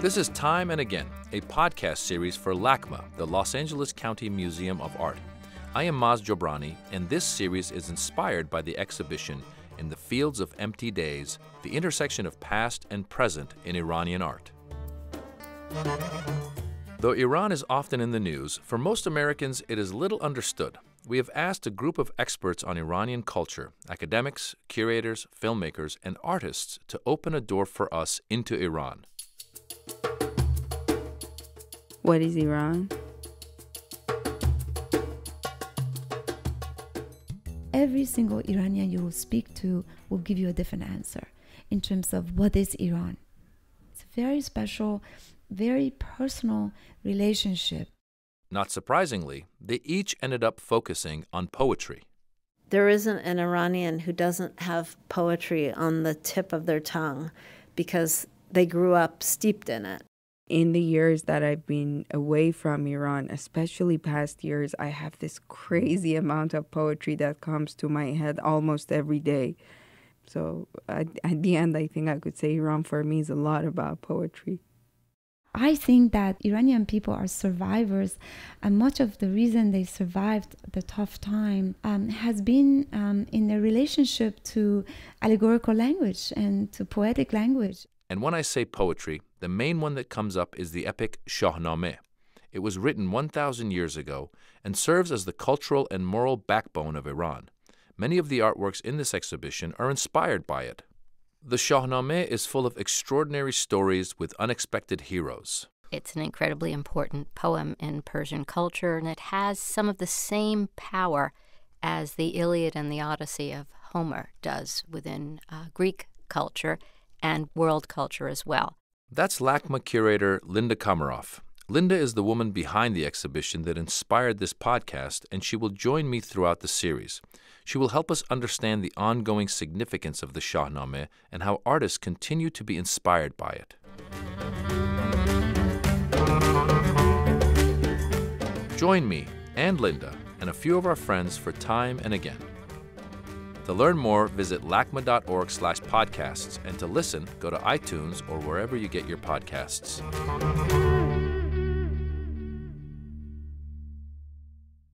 This is Time and Again, a podcast series for LACMA, the Los Angeles County Museum of Art. I am Maz Jobrani, and this series is inspired by the exhibition In the Fields of Empty Days The Intersection of Past and Present in Iranian Art. Though Iran is often in the news, for most Americans it is little understood. We have asked a group of experts on Iranian culture, academics, curators, filmmakers, and artists to open a door for us into Iran. What is Iran? every single Iranian you will speak to will give you a different answer in terms of what is Iran. It's a very special, very personal relationship. Not surprisingly, they each ended up focusing on poetry. There isn't an Iranian who doesn't have poetry on the tip of their tongue because they grew up steeped in it in the years that I've been away from Iran, especially past years, I have this crazy amount of poetry that comes to my head almost every day. So at, at, the end, I think I could say Iran for me is a lot about poetry. I think that Iranian people are survivors, and much of the reason they survived the tough time um, has been um, in their relationship to allegorical language and to poetic language. And when I say poetry, the main one that comes up is the epic Shahnameh. It was written 1,000 years ago and serves as the cultural and moral backbone of Iran. Many of the artworks in this exhibition are inspired by it. The Shahnameh is full of extraordinary stories with unexpected heroes. It's an incredibly important poem in Persian culture, and it has some of the same power as the Iliad and the Odyssey of Homer does within uh, Greek culture and world culture as well. That's LACMA curator Linda Komaroff. Linda is the woman behind the exhibition that inspired this podcast, and she will join me throughout the series. She will help us understand the ongoing significance of the Shahnameh and how artists continue to be inspired by it. Join me and Linda and a few of our friends for Time and Again. To learn more, visit lacma.org slash podcasts, and to listen, go to iTunes or wherever you get your podcasts.